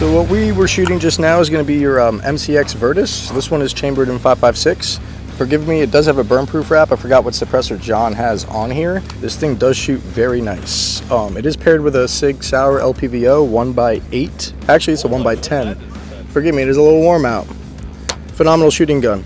So what we were shooting just now is going to be your um, MCX Virtus. This one is chambered in 5.56. Forgive me, it does have a burn-proof wrap. I forgot what suppressor John has on here. This thing does shoot very nice. Um, it is paired with a Sig Sauer LPVO 1x8. Actually, it's a 1x10. Forgive me, it is a little warm out. Phenomenal shooting gun.